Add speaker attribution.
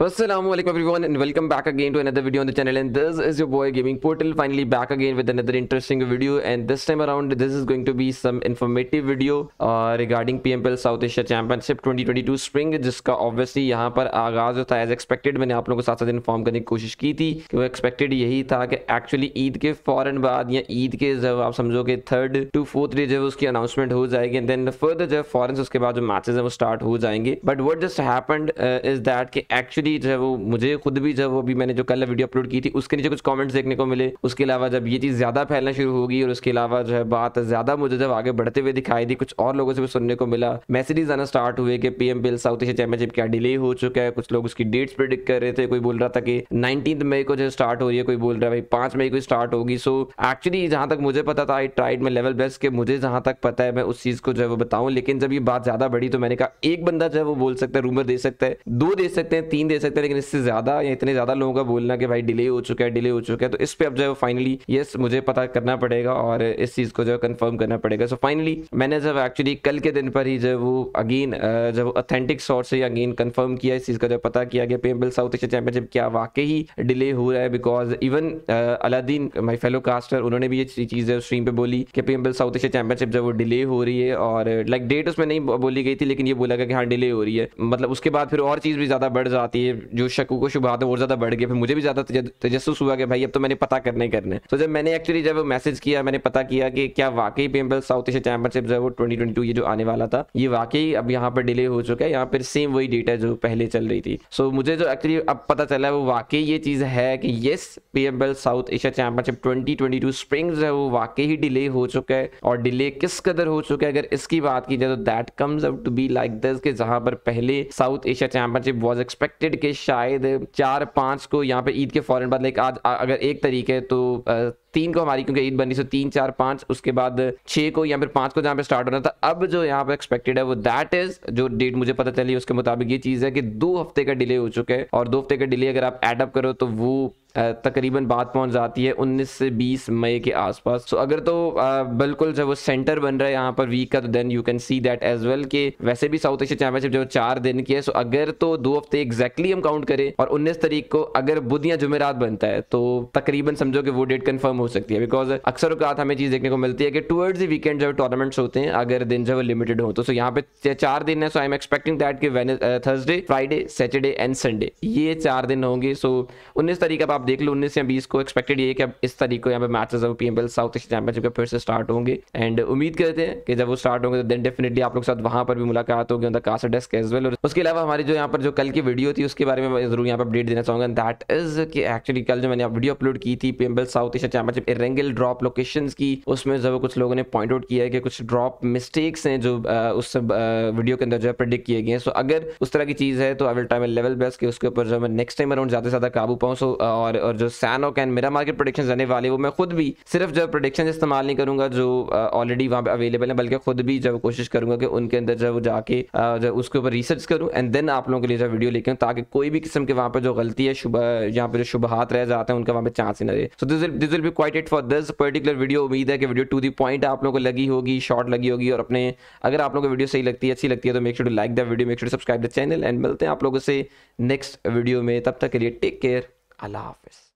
Speaker 1: Assalamu alaikum everyone and welcome back again to another video on the channel and this is your boy gaming portal finally back again with another interesting video and this time around this is going to be some informative video uh, regarding PMPL South Asia Championship 2022 spring जिसका obviously पर आगाज़ होता है as expected मैंने आप लोगों को साथ साथ इन्फॉर्म करने की कोशिश की थी कि वो एक्सपेक्टेड यही था कि एक्चुअली ईद के फ़ौरन बाद या ईद के जब आप समझो कि थर्ड टू फोर्थ डे जो उसकी अनाउंसमेंट हो जाएगी एंड देन फर्दर जब फॉरन उसके बाद जो मैचेस हैं वो स्टार्ट हो जाएँगे but what just happened is that कि एक्चुअली एक्चुअली जो है वो, मुझे खुद भी जब वो अभी मैंने जो कल वीडियो अपलोड की थी, उसके नीचे कुछ कमेंट्स देखने को मिले। उसके अलावा जब ये चीज़ ज़्यादा फैलना शुरू होगी और उसके अलावा जो है बात ज़्यादा मुझे जब आगे बढ़ते हुए दिखाई दी, कुछ और लोगों से भी सुनने को मिला। मैसेजेस आना स्टार्ट हुए कि P M South Asia Championship क्या डिले हो चुका है? कुछ लोग उसकी डेट्स प्रिडिक्ट कर रहे थे, कोई बोल रहा था कि नाइनटीन मई को जो स्टार्ट हो रही है, कोई बोल रहा है भाई पाँच मई को स्टार्ट होगी। सो एक्चुअली जहाँ तक मुझे पता था आई ट्राइड में लेवल बेस्ट के मुझे जहाँ तक पता है, मैं उस चीज़ को जो है वो बताऊँ। लेकिन जब ये बात ज़्यादा बढ़ी तो मैंने कहा, एक बंदा जो है वो बोल सकता है रूमर दे सकता है, दो दे सकते हैं, तीन दे सकते हैं, लेकिन इससे ज़्यादा या इतने ज़्यादा लोगों का बोलना कि भाई डिले हो चुका है डिले हो चुका है तो इस पर अब जो है फाइनली यस मुझे पता करना पड़ेगा और इस चीज़ को जो है कन्फर्म करना पड़ेगा। सो फाइनली मैंने जब एक्चुअली कल के दिन पर ही जब वो अगेन जब ऑथेंटिक सोर्स से अगेन कन्फर्म किया, इस चीज़ का जो पता किया गया पेम्बल साउथ एशिया चैंपियनशिप क्या वाकई डिले हो रहा है because even Aladdin my fellow caster उन्होंने भी ये चीज़ स्ट्रीम पे बोली कि पेम्बल साउथ एशिया चैंपियनशिप जब वो डिले हो रही है और लाइक डेट उसमें नहीं बोली गई थी, लेकिन ये बोला गया कि हाँ डिले हो रही है। मतलब उसके बाद फिर और चीज़ भी ज़्यादा बढ़ जाती है जो शकू को शुभ और ज़्यादा बढ़ गया फिर मुझे भी ज़्यादा तजस्स हुआ कि भाई, अब तो मैंने पता करने करने तो जब मैंने एक्चुअली जब मैसेज किया, मैंने पता किया कि क्या वाकई पेम्बल साउथ एशिया चैंपियनशिप जो है, वो ट्वेंटी ये जो आने वाला था, ये वाकई अब यहाँ पर डिले हो चुका है। यहाँ पर सेम वही डेट है जो पहले चल रही थी। सो मुझे जो एक्चुअली अब पता चला है वो वाकई ये चीज़ है कि yes PML South Asia Championship 2022 spring जो है, वो वाकई ही डिले हो चुका है। और डिले किस कदर हो चुका है, अगर इसकी बात की जाए तो that comes up to be like this कि जहाँ पर पहले South Asia Championship was expected कि शायद चार पाँच को यहाँ पे ईद के फ़ौरन बाद लाइक आज अगर एक तरीक है तो तीन को हमारी, क्योंकि ईद बनी सो तीन, चार, पाँच, उसके बाद छह को या फिर पाँच को जहाँ पे स्टार्ट होना था। अब जो यहाँ पे एक्सपेक्टेड है वो दैट इज़ जो डेट मुझे पता चली, उसके मुताबिक ये चीज़ है कि दो हफ़्ते का डिले हो चुका है। और दो हफ़्ते का डिले अगर आप एडअप करो तो वो तकरीबन बात पहुँच जाती है 19 से 20 मई के आसपास। सो so, अगर तो बिल्कुल जब वो सेंटर बन रहा है यहाँ पर वीक का तो then you can see that as well कि वैसे भी साउथ एशिया चैंपियनशिप जो चार दिन की है सो so, अगर तो दो हफ़्ते एग्जैक्टली हम काउंट करें और 19 तारीख को अगर बुध या जुमेरात बनता है तो तकरीबन समझो कि वो डेट कंफर्म हो सकती है। बिकॉज़ अक्सर औकात हमें चीज़ देखने को मिलती है कि टूवर्ड्स दी वीकेंड जब टूर्नामेंट्स होते हैं अगर दिन जब लिमिटेड हो तो सो यहाँ पे चार दिन है so I am expecting that कि Thursday Friday Saturday and Sunday ये चार दिन होंगे। सो उन्नीस तारीख आप देख लो उन्नीस या बीस को एक्सपेक्टेड ये कि अब इस तरीके को यहाँ पे मैचेस अब पीएमएल साउथ एशिया चैंपियनशिप के फिर से स्टार्ट होंगे। एंड उम्मीद करते हैं कि जब वो स्टार्ट होंगे तो देन डेफिनेटली आप लोग साथ वहाँ पर भी मुलाकात होगी the cast desk as well और उसके अलावा हमारी जो यहाँ पर जो कल की वीडियो थी उसके बारे में ज़रूर यहाँ पर अपडेट देना चाहूँगा। दैट इज़ कि एक्चुअली कल जो मैंने वीडियो अपलोड की थी PML South Asia Championship Erangel drop location की उसमें जब कुछ लोगों ने पॉइंट आउट किया है कि कुछ ड्रॉप मिस्टेक्स हैं जो उस वीडियो के अंदर जो है प्रिडिक्ट किए गए हैं। सो अगर उस तरह की चीज़ है तो I will time level best के उसके ऊपर जो मैं नेक्स्ट टाइम अराउंड ज़्यादा से ज़्यादा काबू पाऊँ। सो और, और और जो सैनो कैन मेरा मार्केट प्रोडिक्शन रहने वाले, वो मैं खुद भी सिर्फ़ जब प्रोडिक्शन इस्तेमाल नहीं करूँगा, जो ऑलरेडी वहाँ पे अवेलेबल है, बल्कि खुद भी जब कोशिश करूँगा कि उनके अंदर जब जाके जब उसके ऊपर रिसर्च करूँ एंड देन आप लोगों के लिए जब वीडियो लेके ताकि कोई भी किस्म के वहाँ पर जो गलती है, शुभ, यहाँ पर जो शुभ हाथ रह जाते हैं, उनका वहाँ पर चांस ही ना रहे। So this this will be quite it for this particular video उम्मीद है कि वीडियो टू दी पॉइंट आप लोगों को लगी होगी शॉर्ट लगी होगी, और अपने, अगर आप लोगों को वीडियो सही लगती है, अच्छी लगती है तो make sure to like the video make sure to subscribe the channel and मिलते हैं आप लोगों से नेक्स्ट वीडियो में। तब तक के लिए टेक केयर अल्लाह हाफिज़